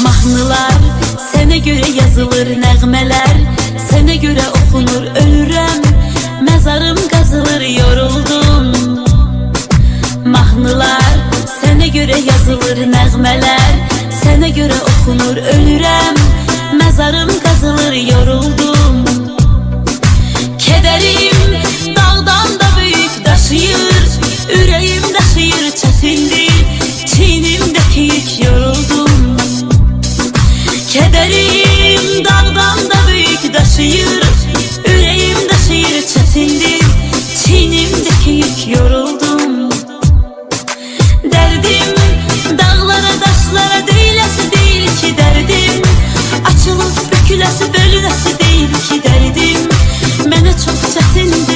Mahnılar sənə görə yazılır nəğmələr Sənə görə oxunur ölürəm Məzarım qazılır yoruldum. Mahnılar sənə görə yazılır nəğmələr Sənə görə oxunur ölürəm Güləsi bölünəsi deyil ki dərdim Mənə çox çətindir